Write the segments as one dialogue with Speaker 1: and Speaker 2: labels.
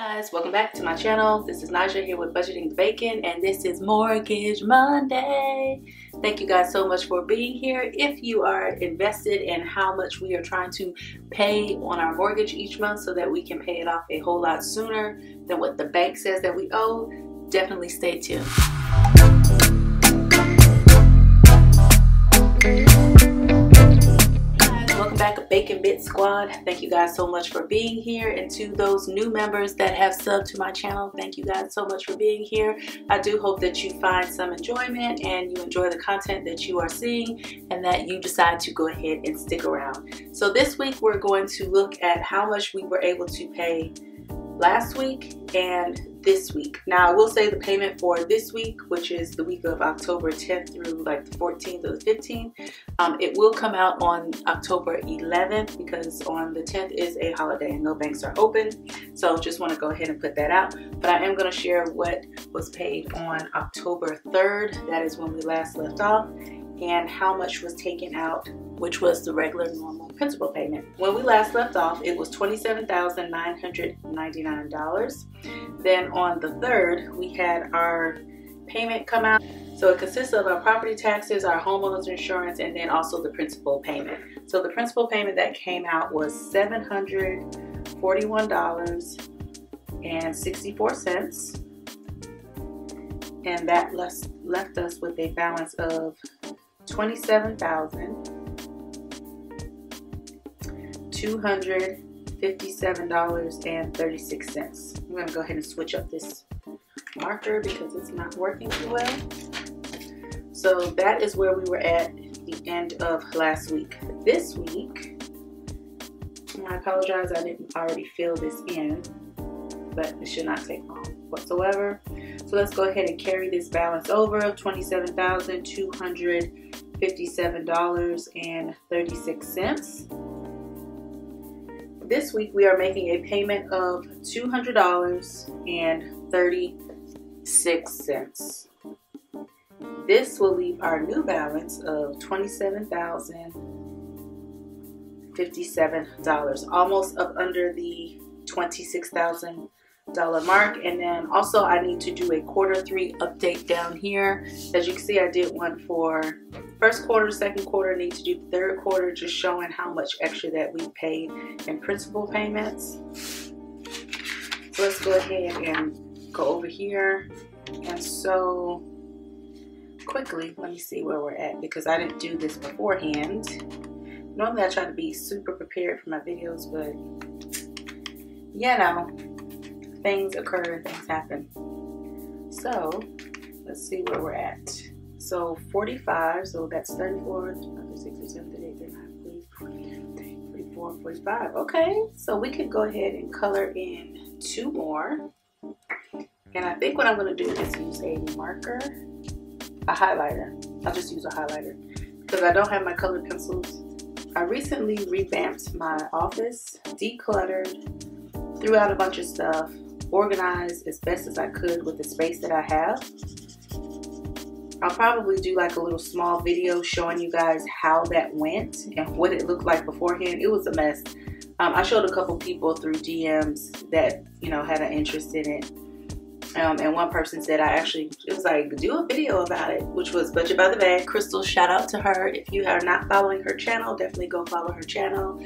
Speaker 1: guys, welcome back to my channel. This is Nija here with Budgeting the Bacon and this is Mortgage Monday. Thank you guys so much for being here. If you are invested in how much we are trying to pay on our mortgage each month so that we can pay it off a whole lot sooner than what the bank says that we owe, definitely stay tuned. Bit Squad. Thank you guys so much for being here. And to those new members that have subbed to my channel, thank you guys so much for being here. I do hope that you find some enjoyment and you enjoy the content that you are seeing and that you decide to go ahead and stick around. So this week we're going to look at how much we were able to pay last week and this week. Now I will say the payment for this week, which is the week of October 10th through like the 14th or the 15th, um, it will come out on October 11th because on the 10th is a holiday and no banks are open. So just want to go ahead and put that out. But I am going to share what was paid on October 3rd. That is when we last left off and how much was taken out, which was the regular normal principal payment. When we last left off, it was $27,999. Then on the 3rd, we had our payment come out. So it consists of our property taxes, our homeowners insurance, and then also the principal payment. So the principal payment that came out was $741.64. And that left, left us with a balance of $27,257.36. I'm going to go ahead and switch up this marker because it's not working too well. So that is where we were at the end of last week. This week, I apologize I didn't already fill this in, but it should not take long whatsoever. So let's go ahead and carry this balance over of $27,257.36. This week we are making a payment of $200.36. This will leave our new balance of $27,057, almost up under the 26,000 dollar mark and then also I need to do a quarter three update down here as you can see I did one for first quarter second quarter need to do third quarter just showing how much extra that we paid in principal payments so let's go ahead and go over here and so quickly let me see where we're at because I didn't do this beforehand normally I try to be super prepared for my videos but you know things occur, things happen. So let's see where we're at. So 45, so that's 34, 67, 38, 39, 44, 45. Okay, so we can go ahead and color in two more. And I think what I'm to do is use a marker, a highlighter. I'll just use a highlighter because I don't have my colored pencils. I recently revamped my office, decluttered, threw out a bunch of stuff, organized as best as I could with the space that I have. I'll probably do like a little small video showing you guys how that went and what it looked like beforehand. It was a mess. Um, I showed a couple people through DMs that, you know, had an interest in it. Um, and one person said I actually, it was like, do a video about it, which was Budget by the Bag. Crystal, shout out to her. If you are not following her channel, definitely go follow her channel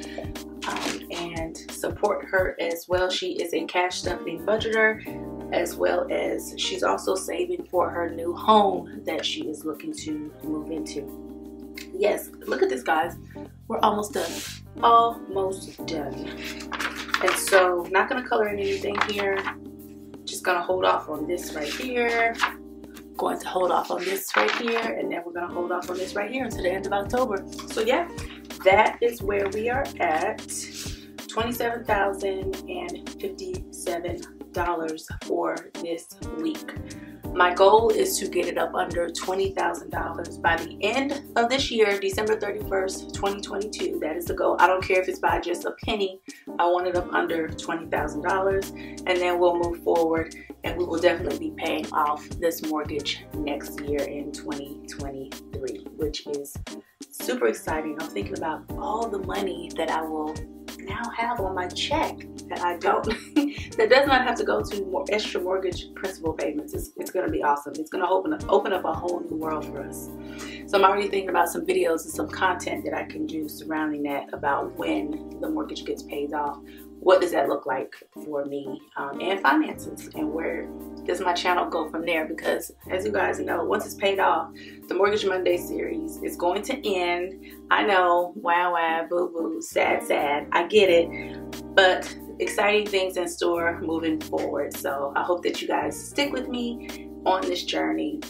Speaker 1: um, and support her as well. She is a cash stuffing budgeter as well as she's also saving for her new home that she is looking to move into. Yes, look at this guys. We're almost done. Almost done. And so not going to color in anything here. Just going to hold off on this right here going to hold off on this right here and then we're going to hold off on this right here until the end of October. So yeah, that is where we are at $27,057 for this week. My goal is to get it up under $20,000 by the end of this year, December 31st, 2022. That is the goal. I don't care if it's by just a penny. I want it up under $20,000 and then we'll move forward and we will definitely be paying off this mortgage next year in 2023, which is super exciting. I'm thinking about all the money that I will now have on my check that I don't, that does not have to go to more extra mortgage principal payments. It's, it's going to be awesome. It's going to open up, open up a whole new world for us. So I'm already thinking about some videos and some content that I can do surrounding that about when the mortgage gets paid off. What does that look like for me um, and finances and where does my channel go from there because as you guys know once it's paid off the mortgage monday series is going to end i know wow wow boo boo sad sad i get it but exciting things in store moving forward so i hope that you guys stick with me on this journey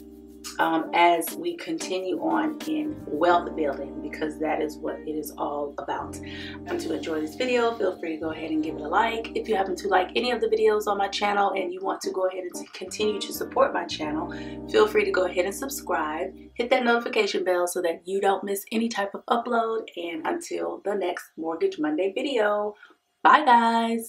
Speaker 1: um, as we continue on in wealth building because that is what it is all about. And to enjoy this video, feel free to go ahead and give it a like. If you happen to like any of the videos on my channel and you want to go ahead and continue to support my channel, feel free to go ahead and subscribe. Hit that notification bell so that you don't miss any type of upload. And until the next Mortgage Monday video, Bye guys!